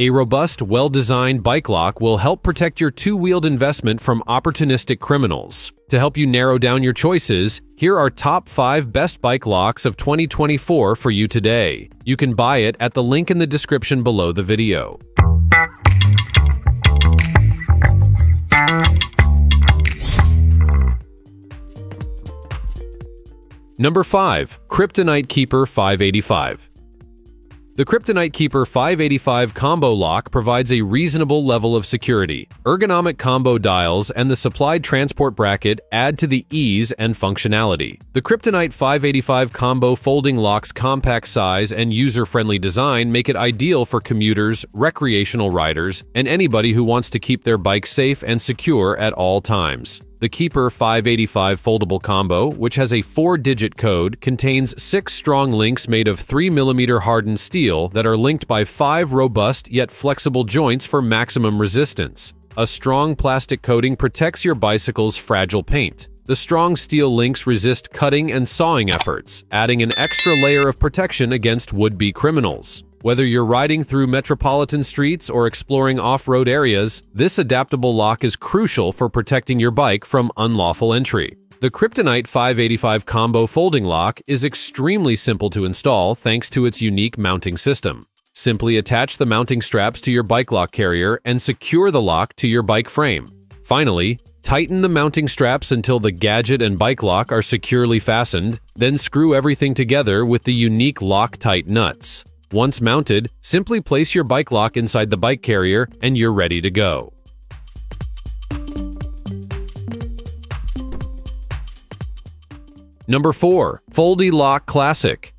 A robust, well-designed bike lock will help protect your two-wheeled investment from opportunistic criminals. To help you narrow down your choices, here are top 5 best bike locks of 2024 for you today. You can buy it at the link in the description below the video. Number 5. Kryptonite Keeper 585 the Kryptonite Keeper 585 combo lock provides a reasonable level of security. Ergonomic combo dials and the supplied transport bracket add to the ease and functionality. The Kryptonite 585 combo folding lock's compact size and user-friendly design make it ideal for commuters, recreational riders, and anybody who wants to keep their bike safe and secure at all times. The Keeper 585 foldable combo, which has a four-digit code, contains six strong links made of 3mm hardened steel that are linked by five robust yet flexible joints for maximum resistance. A strong plastic coating protects your bicycle's fragile paint. The strong steel links resist cutting and sawing efforts, adding an extra layer of protection against would-be criminals. Whether you're riding through metropolitan streets or exploring off-road areas, this adaptable lock is crucial for protecting your bike from unlawful entry. The Kryptonite 585 Combo Folding Lock is extremely simple to install thanks to its unique mounting system. Simply attach the mounting straps to your bike lock carrier and secure the lock to your bike frame. Finally, tighten the mounting straps until the gadget and bike lock are securely fastened, then screw everything together with the unique Loctite nuts. Once mounted, simply place your bike lock inside the bike carrier and you're ready to go. Number 4. Foldy Lock Classic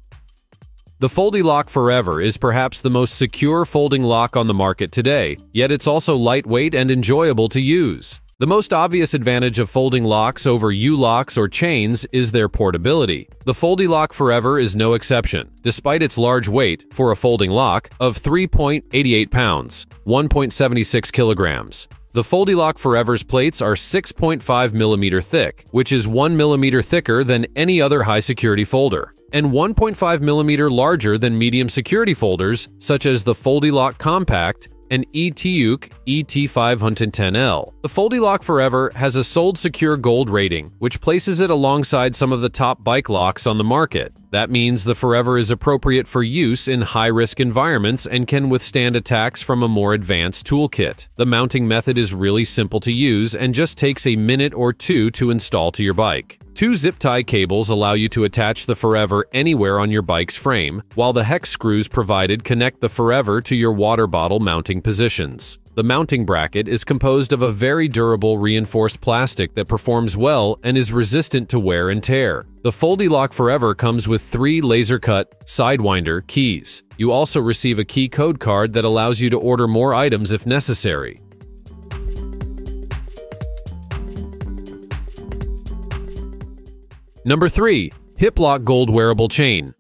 The Foldy Lock Forever is perhaps the most secure folding lock on the market today, yet it's also lightweight and enjoyable to use. The most obvious advantage of folding locks over U-locks or chains is their portability. The Foldy Lock Forever is no exception, despite its large weight, for a folding lock, of 3.88 pounds, 1.76 kilograms. The Foldy Lock Forever's plates are 6.5 millimeter thick, which is 1 millimeter thicker than any other high-security folder, and 1.5 millimeter larger than medium security folders such as the Foldy Lock Compact and Etuke ET510L. The Foldy Lock Forever has a sold secure gold rating, which places it alongside some of the top bike locks on the market. That means the Forever is appropriate for use in high-risk environments and can withstand attacks from a more advanced toolkit. The mounting method is really simple to use and just takes a minute or two to install to your bike. Two zip tie cables allow you to attach the Forever anywhere on your bike's frame, while the hex screws provided connect the Forever to your water bottle mounting positions. The mounting bracket is composed of a very durable reinforced plastic that performs well and is resistant to wear and tear. The Foldy Lock Forever comes with three laser-cut Sidewinder keys. You also receive a key code card that allows you to order more items if necessary. Number 3. Hiplok Gold Wearable Chain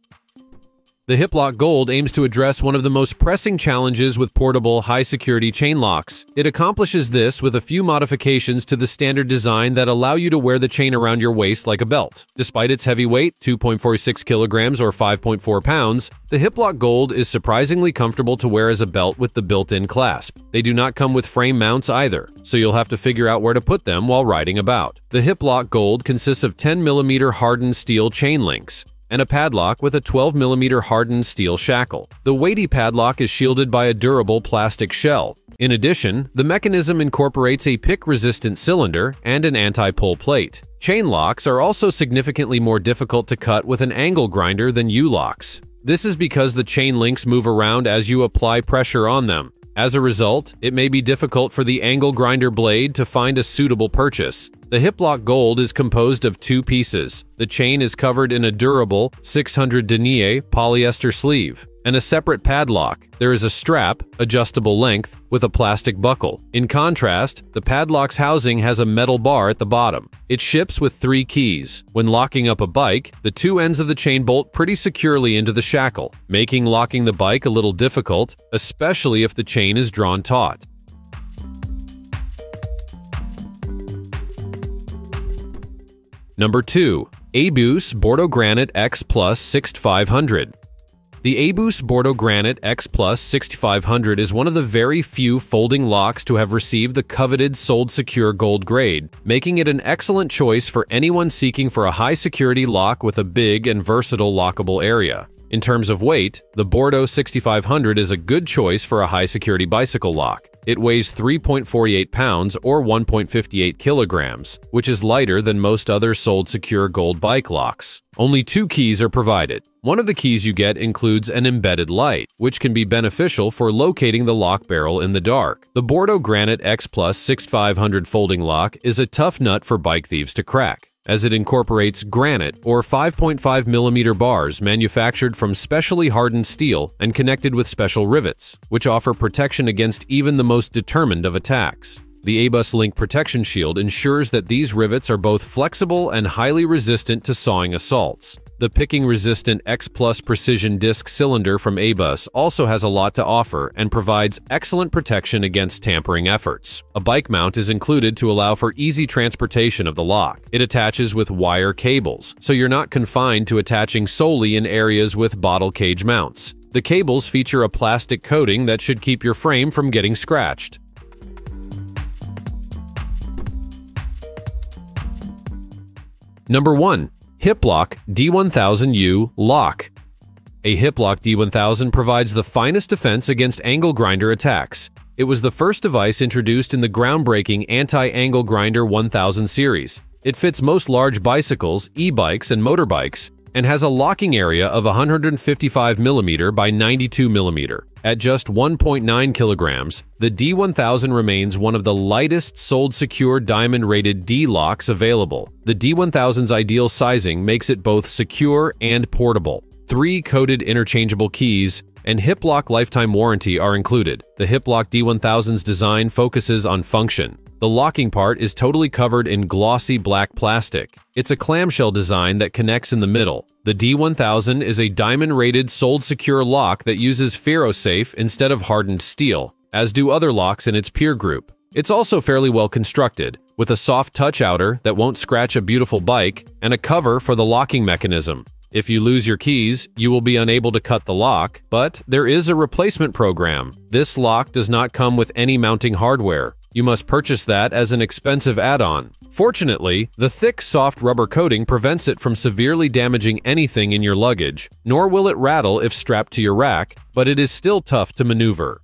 the Hiplok Gold aims to address one of the most pressing challenges with portable, high-security chain locks. It accomplishes this with a few modifications to the standard design that allow you to wear the chain around your waist like a belt. Despite its heavy weight, 2.46 kilograms or 5.4 pounds, the Hiplok Gold is surprisingly comfortable to wear as a belt with the built-in clasp. They do not come with frame mounts either, so you'll have to figure out where to put them while riding about. The Hiplok Gold consists of 10mm hardened steel chain links and a padlock with a 12mm hardened steel shackle. The weighty padlock is shielded by a durable plastic shell. In addition, the mechanism incorporates a pick-resistant cylinder and an anti-pull plate. Chain locks are also significantly more difficult to cut with an angle grinder than U-locks. This is because the chain links move around as you apply pressure on them, as a result, it may be difficult for the angle grinder blade to find a suitable purchase. The Hiplok Gold is composed of two pieces. The chain is covered in a durable 600 denier polyester sleeve and a separate padlock. There is a strap, adjustable length, with a plastic buckle. In contrast, the padlock's housing has a metal bar at the bottom. It ships with three keys. When locking up a bike, the two ends of the chain bolt pretty securely into the shackle, making locking the bike a little difficult, especially if the chain is drawn taut. Number 2. Abus Bordo Granit X Plus 6500 The Abus Bordo Granit X Plus 6500 is one of the very few folding locks to have received the coveted Sold Secure Gold grade, making it an excellent choice for anyone seeking for a high security lock with a big and versatile lockable area. In terms of weight, the Bordo 6500 is a good choice for a high security bicycle lock. It weighs 3.48 pounds or 1.58 kilograms, which is lighter than most other sold secure gold bike locks. Only two keys are provided. One of the keys you get includes an embedded light, which can be beneficial for locating the lock barrel in the dark. The Bordo Granit X Plus 6500 folding lock is a tough nut for bike thieves to crack as it incorporates granite or 5.5 millimeter bars manufactured from specially hardened steel and connected with special rivets, which offer protection against even the most determined of attacks. The Abus Link Protection Shield ensures that these rivets are both flexible and highly resistant to sawing assaults. The picking-resistant X Plus precision disc cylinder from Abus also has a lot to offer and provides excellent protection against tampering efforts. A bike mount is included to allow for easy transportation of the lock. It attaches with wire cables, so you're not confined to attaching solely in areas with bottle cage mounts. The cables feature a plastic coating that should keep your frame from getting scratched. Number 1. Hiplok D1000U Lock A Hiplok D1000 provides the finest defense against angle grinder attacks. It was the first device introduced in the groundbreaking anti-angle grinder 1000 series. It fits most large bicycles, e-bikes, and motorbikes, and has a locking area of 155mm by 92mm. At just 1.9 kilograms, the D1000 remains one of the lightest sold secure diamond-rated D-locks available. The D1000's ideal sizing makes it both secure and portable. Three coded interchangeable keys and Hiplok lifetime warranty are included. The Hiplok D1000's design focuses on function. The locking part is totally covered in glossy black plastic. It's a clamshell design that connects in the middle. The D1000 is a diamond-rated sold secure lock that uses FerroSafe instead of hardened steel, as do other locks in its peer group. It's also fairly well constructed, with a soft touch outer that won't scratch a beautiful bike and a cover for the locking mechanism. If you lose your keys, you will be unable to cut the lock, but there is a replacement program. This lock does not come with any mounting hardware. You must purchase that as an expensive add-on. Fortunately, the thick, soft rubber coating prevents it from severely damaging anything in your luggage, nor will it rattle if strapped to your rack, but it is still tough to maneuver.